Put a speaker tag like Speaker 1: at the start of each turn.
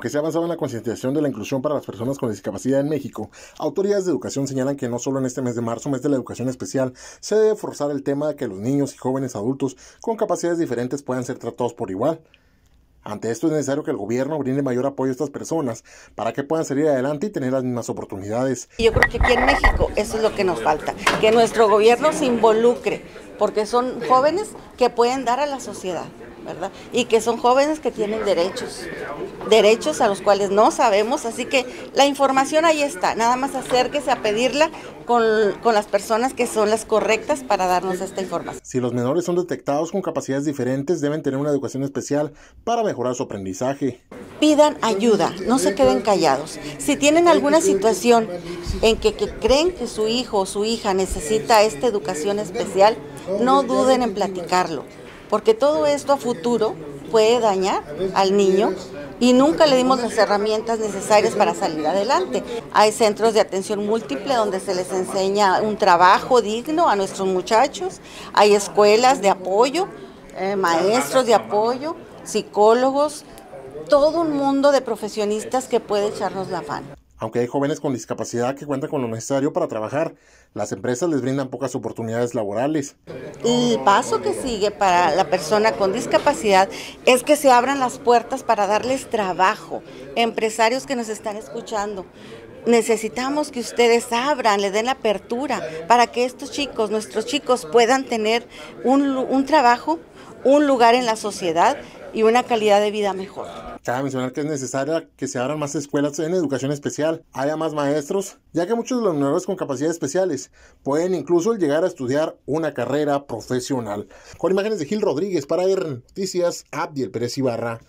Speaker 1: Aunque se ha avanzado en la concientización de la inclusión para las personas con discapacidad en México, autoridades de educación señalan que no solo en este mes de marzo, mes de la educación especial, se debe forzar el tema de que los niños y jóvenes adultos con capacidades diferentes puedan ser tratados por igual. Ante esto es necesario que el gobierno brinde mayor apoyo a estas personas para que puedan salir adelante y tener las mismas oportunidades.
Speaker 2: Yo creo que aquí en México eso es lo que nos falta, que nuestro gobierno se involucre, porque son jóvenes que pueden dar a la sociedad. ¿verdad? Y que son jóvenes que tienen derechos, derechos a los cuales no sabemos, así que la información ahí está, nada más acérquese a pedirla con, con las personas que son las correctas para darnos esta información.
Speaker 1: Si los menores son detectados con capacidades diferentes, deben tener una educación especial para mejorar su aprendizaje.
Speaker 2: Pidan ayuda, no se queden callados. Si tienen alguna situación en que, que creen que su hijo o su hija necesita esta educación especial, no duden en porque todo esto a futuro puede dañar al niño y nunca le dimos las herramientas necesarias para salir adelante. Hay centros de atención múltiple donde se les enseña un trabajo digno a nuestros muchachos, hay escuelas de apoyo, eh, maestros de apoyo, psicólogos, todo un mundo de profesionistas que puede echarnos la mano.
Speaker 1: Aunque hay jóvenes con discapacidad que cuentan con lo necesario para trabajar, las empresas les brindan pocas oportunidades laborales.
Speaker 2: El paso que sigue para la persona con discapacidad es que se abran las puertas para darles trabajo. Empresarios que nos están escuchando, necesitamos que ustedes abran, le den la apertura para que estos chicos, nuestros chicos, puedan tener un trabajo, un lugar en la sociedad y una calidad de vida mejor.
Speaker 1: Cabe mencionar que es necesaria que se abran más escuelas en educación especial, haya más maestros, ya que muchos de los menores con capacidades especiales pueden incluso llegar a estudiar una carrera profesional. Con imágenes de Gil Rodríguez para R Noticias, Abdiel Pérez Ibarra.